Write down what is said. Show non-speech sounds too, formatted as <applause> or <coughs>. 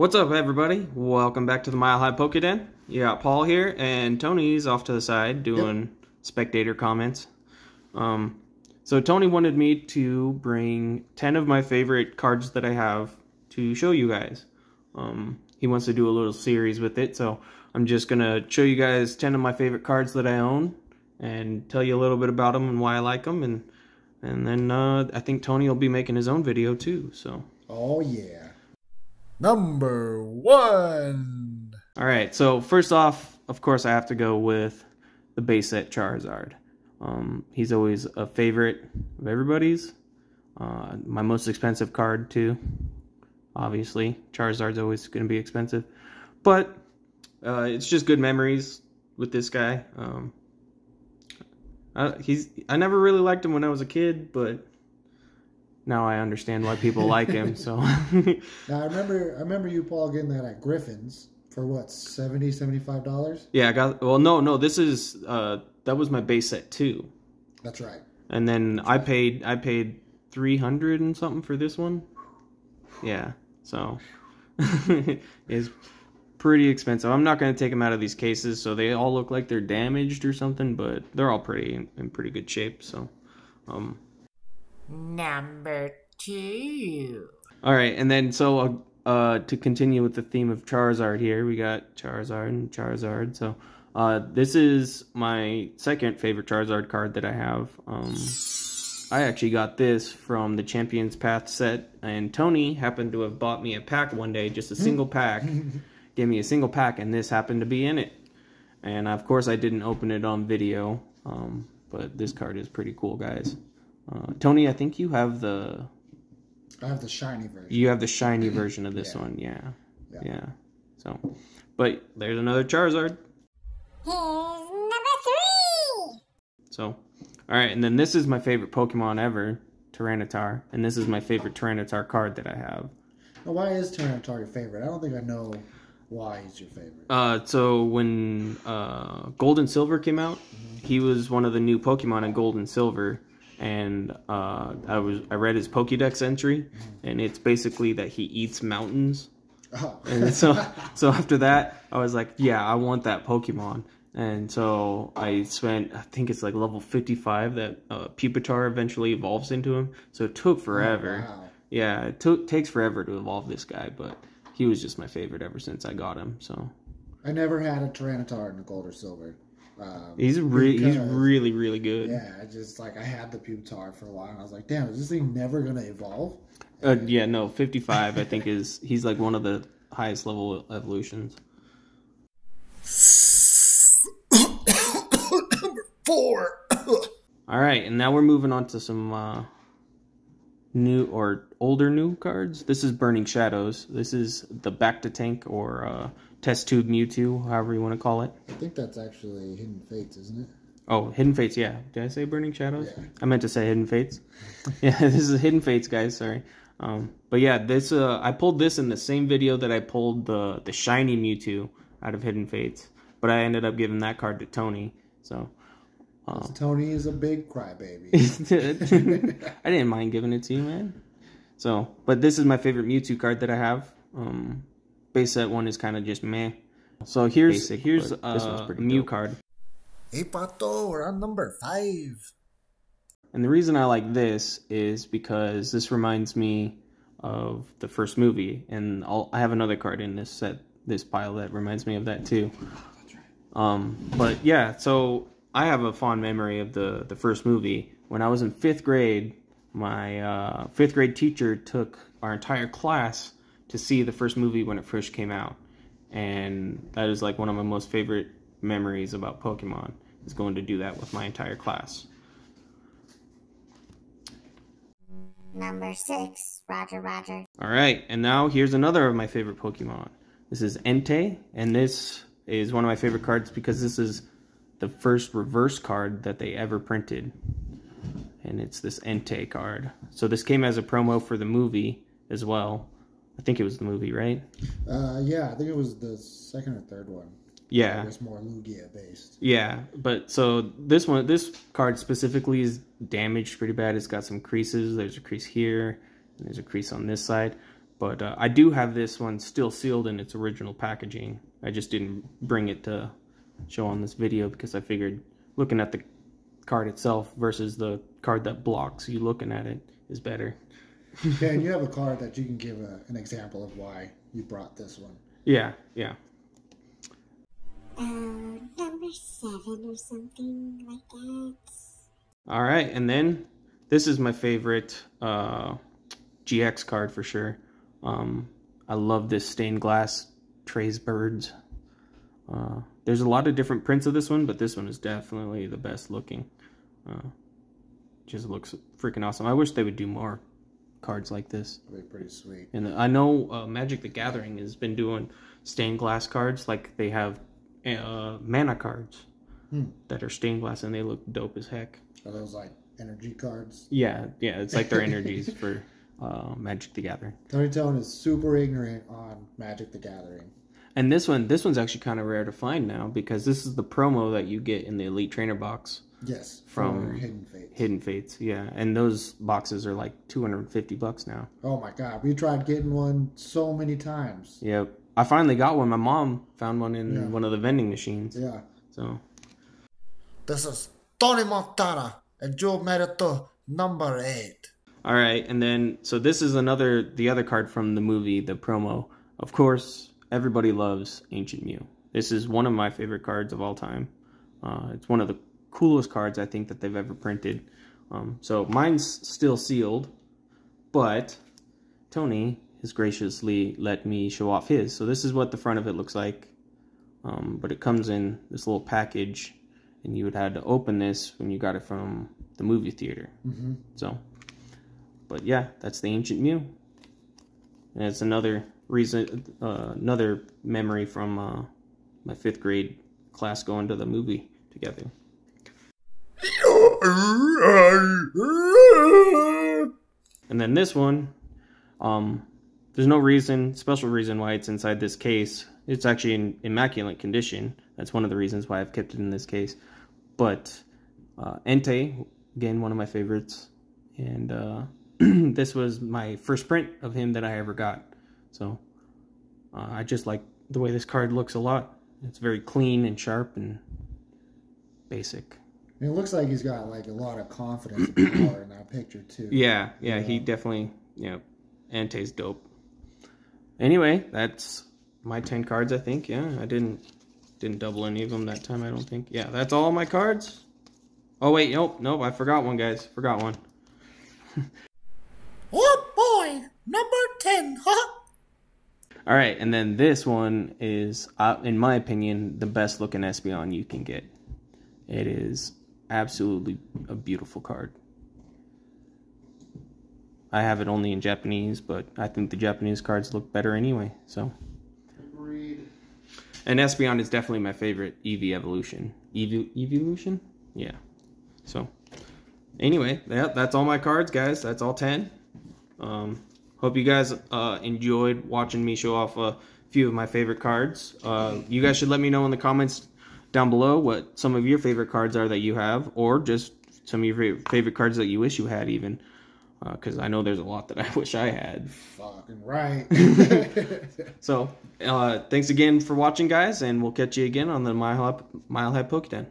What's up, everybody? Welcome back to the Mile High Pokeden. You got Paul here, and Tony's off to the side doing yep. spectator comments. Um, so Tony wanted me to bring 10 of my favorite cards that I have to show you guys. Um, he wants to do a little series with it, so I'm just going to show you guys 10 of my favorite cards that I own and tell you a little bit about them and why I like them, and, and then uh, I think Tony will be making his own video too, so... Oh, yeah. Number one. All right, so first off, of course, I have to go with the base set Charizard. Um, he's always a favorite of everybody's. Uh, my most expensive card, too. Obviously, Charizard's always going to be expensive. But uh, it's just good memories with this guy. Um, I, he's I never really liked him when I was a kid, but now I understand why people like him. So <laughs> now I remember I remember you Paul getting that at Griffin's for what 70 75 dollars. Yeah, I got. Well, no, no, this is uh that was my base set too. That's right. And then I paid I paid three hundred and something for this one. Yeah, so <laughs> it's pretty expensive. I'm not going to take them out of these cases, so they all look like they're damaged or something, but they're all pretty in pretty good shape. So, um, Number two. All right, and then so uh, uh, to continue with the theme of Charizard here, we got Charizard and Charizard. So uh, this is my second favorite Charizard card that I have. Um, I actually got this from the Champions Path set, and Tony happened to have bought me a pack one day, just a single <laughs> pack. Gave me a single pack, and this happened to be in it. And of course, I didn't open it on video, um, but this card is pretty cool, guys. Uh, Tony, I think you have the. I have the shiny version. You have the shiny <clears throat> version of this yeah. one, yeah. yeah. yeah. So, but there's another Charizard. Here's number three. So, all right, and then this is my favorite Pokemon ever, Tyranitar, and this is my favorite Tyranitar card that I have. Well, why is Tyranitar your favorite? I don't think I know why he's your favorite. Uh, so when uh, Gold and Silver came out, mm-hmm. he was one of the new Pokemon in Gold and Silver and uh, I was I read his Pokédex entry, and it's basically that he eats mountains. Oh. and so <laughs> so after that, I was like, yeah, I want that Pokemon. And so I spent, I think it's like level 55 that uh, Pupitar eventually evolves into him. So it took forever. Oh, wow. Yeah, it took takes forever to evolve this guy, but he was just my favorite ever since I got him. So I never had a Tyranitar in the gold or silver. Um, he's re- he's really really good. Yeah, I just like I had the Pupitar for a while, and I was like, damn, is this thing never gonna evolve? Uh, yeah, no, fifty five. I think is <laughs> he's like one of the highest level evolutions. Number <coughs> four. <coughs> All right, and now we're moving on to some uh, new or older new cards. This is Burning Shadows. This is the back to tank or uh, test tube Mewtwo, however you want to call it. I think that's actually Hidden Fates, isn't it? Oh, Hidden Fates, yeah. Did I say Burning Shadows? Yeah. I meant to say Hidden Fates. <laughs> yeah, this is Hidden Fates, guys. Sorry. Um, but yeah, this uh, I pulled this in the same video that I pulled the the shiny Mewtwo out of Hidden Fates, but I ended up giving that card to Tony. So. Uh, Tony is a big crybaby. <laughs> I didn't mind giving it to you, man. So, but this is my favorite Mewtwo card that I have. Um, base set one is kind of just meh. So here's Basic, here's uh, a Mew card. Hey Pato, we're on number five. And the reason I like this is because this reminds me of the first movie, and I'll, i have another card in this set, this pile that reminds me of that too. Um, but yeah, so I have a fond memory of the the first movie. When I was in fifth grade, my uh, fifth grade teacher took our entire class to see the first movie when it first came out. And that is like one of my most favorite memories about Pokemon is going to do that with my entire class. Number six, Roger Roger. All right, and now here's another of my favorite Pokemon. This is Entei, and this is one of my favorite cards because this is the first reverse card that they ever printed. And it's this Entei card. So this came as a promo for the movie as well. I think it was the movie, right? Uh, yeah, I think it was the second or third one. Yeah, it was more Lugia based. Yeah, but so this one, this card specifically is damaged pretty bad. It's got some creases. There's a crease here, and there's a crease on this side. But uh, I do have this one still sealed in its original packaging. I just didn't bring it to show on this video because I figured looking at the card itself versus the card that blocks you looking at it is better. <laughs> Yeah, and you have a card that you can give a, an example of why you brought this one. Yeah, yeah. Oh, number seven or something like that. All right, and then this is my favorite uh, GX card for sure. Um, I love this stained glass Trays Birds. Uh, there's a lot of different prints of this one, but this one is definitely the best looking. Uh, just looks freaking awesome. I wish they would do more cards like this. Be pretty sweet. And I know uh, Magic the Gathering has been doing stained glass cards, like they have uh, mana cards Hmm. that are stained glass, and they look dope as heck. Are those like energy cards? Yeah, yeah, it's like their energies <laughs> for uh, Magic the Gathering. Tony Tone is super ignorant on Magic the Gathering. And this one, this one's actually kind of rare to find now because this is the promo that you get in the Elite Trainer box, Yes, From Hidden Fates. Hidden Fates. Yeah, and those boxes are like 250 bucks now. Oh my god, we tried getting one so many times. Yep. I finally got one. My mom found one in Yeah. one of the vending machines. Yeah. So This is Tony Montana, and you made it to number eight. All right, and then so this is another the other card from the movie, the promo. Of course, everybody loves Ancient Mew. This is one of my favorite cards of all time. Uh, it's one of the coolest cards I think that they've ever printed. Um, so mine's still sealed, but Tony has graciously let me show off his. So this is what the front of it looks like. Um, but it comes in this little package, and you would have to open this when you got it from the movie theater. hmm So, but yeah, that's the ancient Mew, and it's another reason, uh, another memory from uh, my fifth grade class going to the movie together. And then this one, um, there's no reason, special reason why it's inside this case. It's actually in immaculate condition. That's one of the reasons why I've kept it in this case. But uh, Entei, again, one of my favorites. And uh, <clears throat> this was my first print of him that I ever got. So uh, I just like the way this card looks a lot. It's very clean and sharp and basic. And it looks like he's got like a lot of confidence and power in that picture too. Yeah, yeah, he definitely, yeah, Entei's dope. Anyway, that's my 10 cards, I think. Yeah, I didn't didn't double any of them that time, I don't think. Yeah, that's all my cards. Oh, wait, nope, nope, I forgot one, guys. Forgot one. <laughs> Oh boy, number ten, huh? All right, and then this one is, uh, in my opinion, the best looking Espeon you can get. It is absolutely a beautiful card. I have it only in Japanese, but I think the Japanese cards look better anyway. So, Agreed. and Espeon is definitely my favorite Eevee evolution. Eevee evolution, yeah. So, anyway, yeah, that's all my cards, guys. That's all ten. Um, hope you guys uh, enjoyed watching me show off a few of my favorite cards. Uh, you guys should let me know in the comments down below what some of your favorite cards are that you have, or just some of your favorite cards that you wish you had, even. Because I know there's a lot that I <laughs> wish I had. Fucking right. <laughs> So, uh, thanks again for watching, guys, and we'll catch you again on the Mile High, Mile High Pokeden.